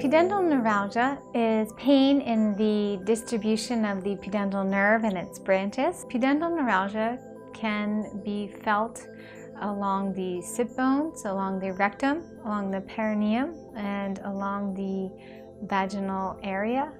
Pudendal neuralgia is pain in the distribution of the pudendal nerve and its branches. Pudendal neuralgia can be felt along the sit bones, along the rectum, along the perineum, and along the vaginal area,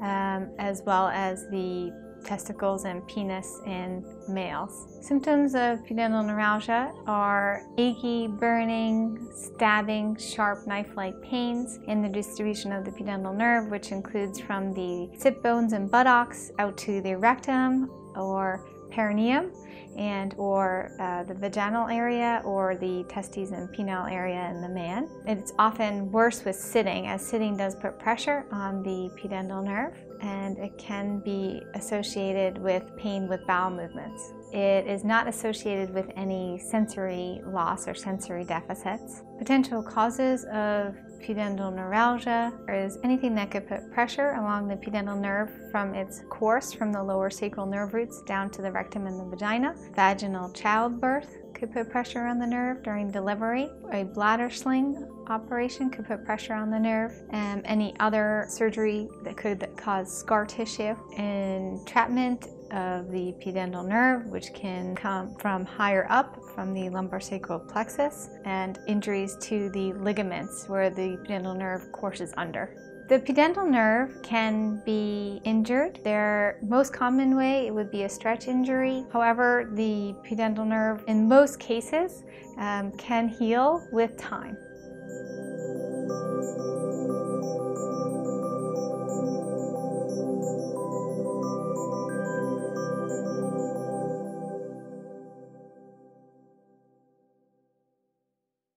um, as well as the testicles and penis in males. Symptoms of pudendal neuralgia are achy, burning, stabbing, sharp knife-like pains in the distribution of the pudendal nerve, which includes from the sit bones and buttocks out to the rectum or perineum and or uh, the vaginal area or the testes and penile area in the man. It's often worse with sitting as sitting does put pressure on the pudendal nerve and it can be associated with pain with bowel movements. It is not associated with any sensory loss or sensory deficits. Potential causes of pudendal neuralgia is anything that could put pressure along the pudendal nerve from its course from the lower sacral nerve roots down to the rectum and the vagina. Vaginal childbirth could put pressure on the nerve during delivery. A bladder sling operation could put pressure on the nerve. And any other surgery that could cause scar tissue. And entrapment of the pudendal nerve, which can come from higher up from the lumbar sacral plexus, and injuries to the ligaments where the pudendal nerve courses under. The pudendal nerve can be injured. Their most common way it would be a stretch injury. However, the pudendal nerve in most cases um, can heal with time.